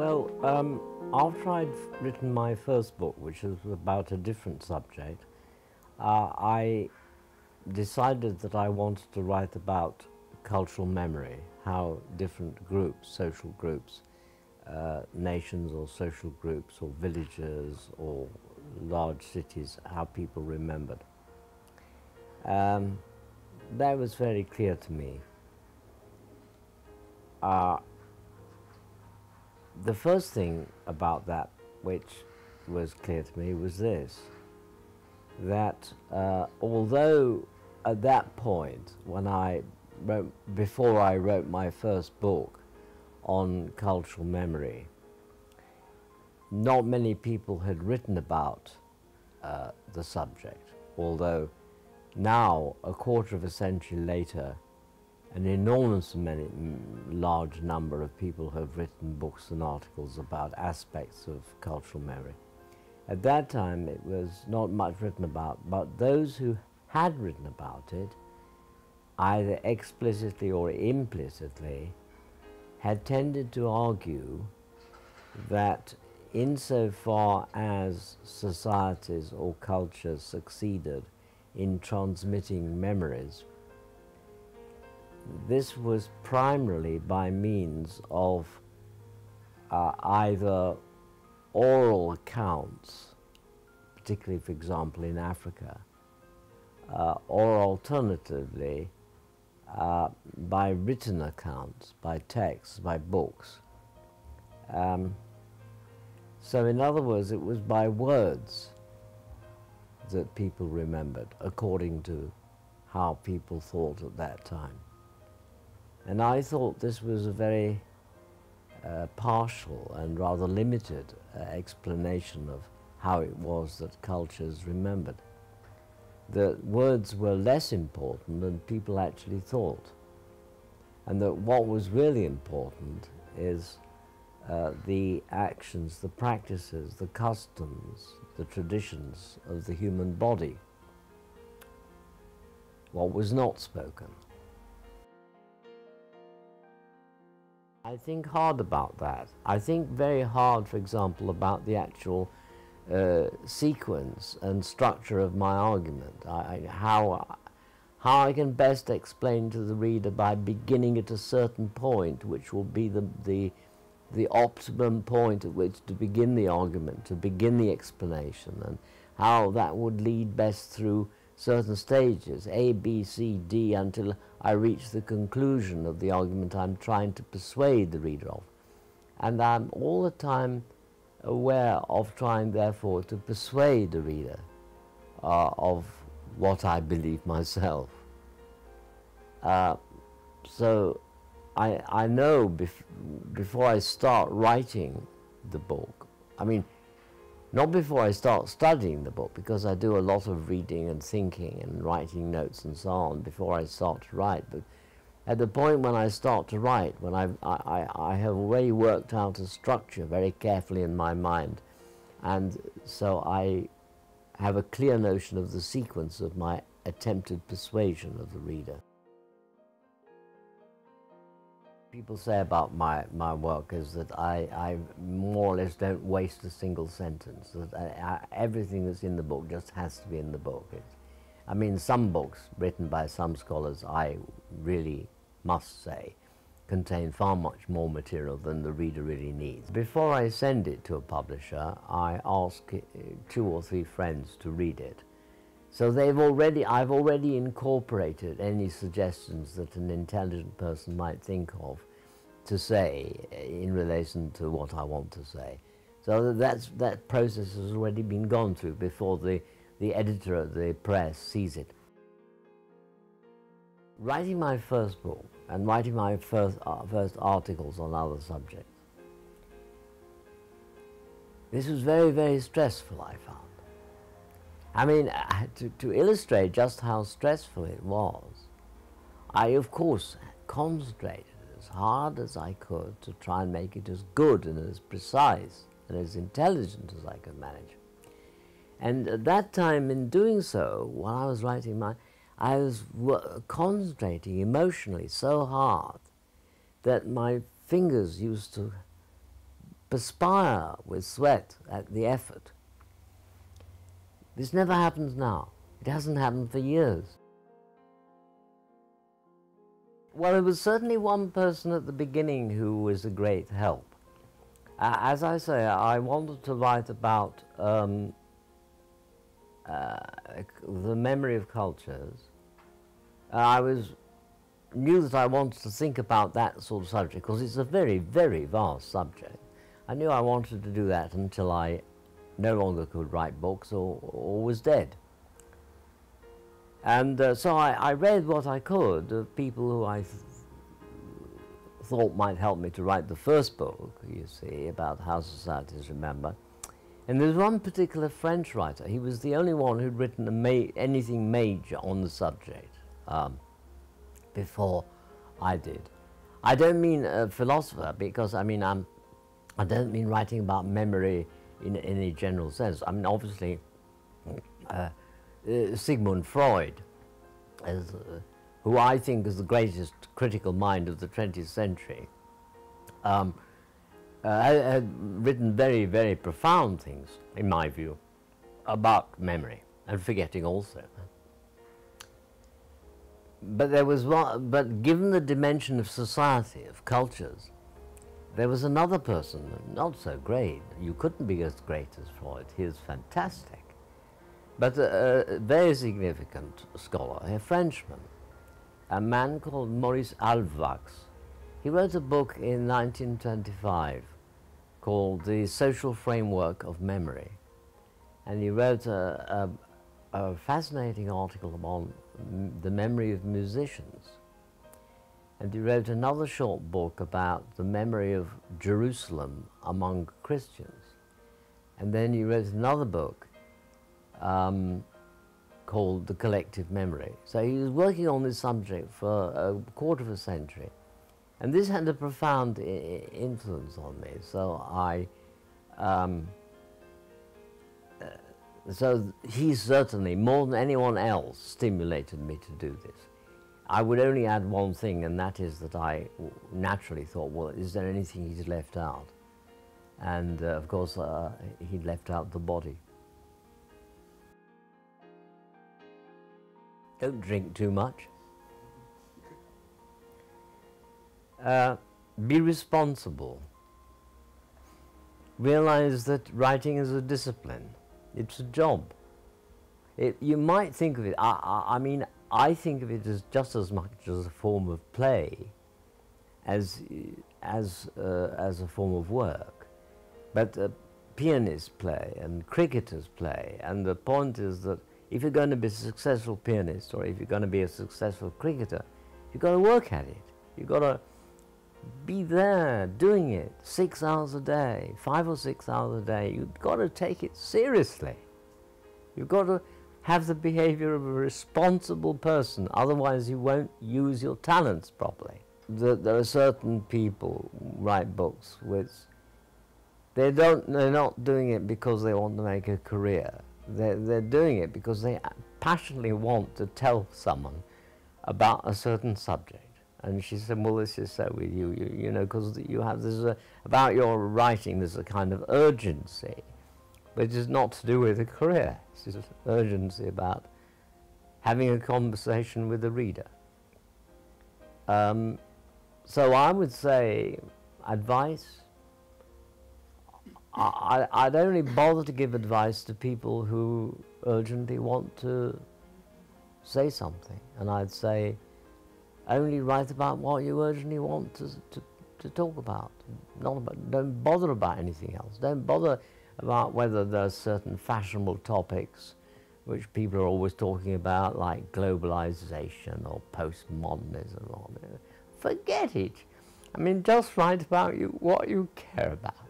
Well, um, after I'd written my first book, which was about a different subject, uh, I decided that I wanted to write about cultural memory, how different groups, social groups, uh, nations or social groups or villages or large cities, how people remembered. Um, that was very clear to me. Uh, the first thing about that which was clear to me was this that uh, although at that point, when I wrote, before I wrote my first book on cultural memory, not many people had written about uh, the subject, although now, a quarter of a century later, an enormous many, large number of people have written books and articles about aspects of cultural memory. At that time, it was not much written about, but those who had written about it, either explicitly or implicitly, had tended to argue that insofar as societies or cultures succeeded in transmitting memories this was primarily by means of uh, either oral accounts, particularly, for example, in Africa, uh, or alternatively, uh, by written accounts, by texts, by books. Um, so, in other words, it was by words that people remembered, according to how people thought at that time. And I thought this was a very uh, partial and rather limited uh, explanation of how it was that cultures remembered. That words were less important than people actually thought. And that what was really important is uh, the actions, the practices, the customs, the traditions of the human body. What was not spoken. I think hard about that. I think very hard, for example, about the actual uh, sequence and structure of my argument. I, I, how, how I can best explain to the reader by beginning at a certain point, which will be the, the, the optimum point at which to begin the argument, to begin the explanation, and how that would lead best through certain stages, A, B, C, D, until I reach the conclusion of the argument I'm trying to persuade the reader of. And I'm all the time aware of trying, therefore, to persuade the reader uh, of what I believe myself. Uh, so I, I know bef before I start writing the book, I mean, not before I start studying the book, because I do a lot of reading and thinking and writing notes and so on before I start to write. But at the point when I start to write, when I've, I, I, I have already worked out a structure very carefully in my mind, and so I have a clear notion of the sequence of my attempted persuasion of the reader people say about my, my work is that I, I more or less don't waste a single sentence. That I, I, everything that's in the book just has to be in the book. It's, I mean, some books written by some scholars, I really must say, contain far much more material than the reader really needs. Before I send it to a publisher, I ask uh, two or three friends to read it so they've already, I've already incorporated any suggestions that an intelligent person might think of to say in relation to what I want to say. So that's, that process has already been gone through before the, the editor of the press sees it. Writing my first book and writing my first, uh, first articles on other subjects, this was very, very stressful, I found. I mean, to, to illustrate just how stressful it was, I, of course, concentrated as hard as I could to try and make it as good and as precise and as intelligent as I could manage. And at that time, in doing so, while I was writing my, I was concentrating emotionally so hard that my fingers used to perspire with sweat at the effort. This never happens now. It hasn't happened for years. Well, there was certainly one person at the beginning who was a great help. Uh, as I say, I wanted to write about um, uh, the memory of cultures. Uh, I was knew that I wanted to think about that sort of subject because it's a very, very vast subject. I knew I wanted to do that until I no longer could write books or, or was dead. And uh, so I, I, read what I could of people who I th thought might help me to write the first book, you see, about how societies remember. And there's one particular French writer, he was the only one who'd written ma anything major on the subject um, before I did. I don't mean a philosopher because I mean I'm, I don't mean writing about memory in, in a general sense. I mean obviously uh, uh, Sigmund Freud, as, uh, who I think is the greatest critical mind of the 20th century, um, uh, had written very, very profound things, in my view, about memory and forgetting also. But there was one, but given the dimension of society, of cultures, there was another person, not so great. You couldn't be as great as Freud. He was fantastic. But a, a very significant scholar, a Frenchman, a man called Maurice Halbwachs. He wrote a book in 1925 called The Social Framework of Memory. And he wrote a, a, a fascinating article on the memory of musicians. And he wrote another short book about the memory of Jerusalem among Christians. And then he wrote another book um, called The Collective Memory. So he was working on this subject for a quarter of a century. And this had a profound influence on me. So I, um, uh, so he certainly, more than anyone else, stimulated me to do this. I would only add one thing, and that is that I naturally thought, well, is there anything he's left out? And uh, of course, uh, he left out the body. Don't drink too much. Uh, be responsible. Realize that writing is a discipline. It's a job. It, you might think of it, I, I, I, mean, I think of it as just as much as a form of play as, as, uh, as a form of work. But uh, pianists play and cricketers play, and the point is that if you're going to be a successful pianist or if you're going to be a successful cricketer, you've got to work at it. You've got to be there doing it six hours a day, five or six hours a day. You've got to take it seriously. You've got to have the behavior of a responsible person, otherwise you won't use your talents properly. there are certain people who write books which they don't, they're not doing it because they want to make a career. They're, they're doing it because they passionately want to tell someone about a certain subject. And she said, well, this is so with you, you, you know, because you have, this a, about your writing, there's a kind of urgency, but it is not to do with a career. It's just urgency about having a conversation with the reader. Um, so I would say advice, I, I'd only bother to give advice to people who urgently want to say something. And I'd say, only write about what you urgently want to, to, to talk about. Not about. Don't bother about anything else. Don't bother about whether there are certain fashionable topics which people are always talking about, like globalization or postmodernism. Or, forget it. I mean, just write about you, what you care about.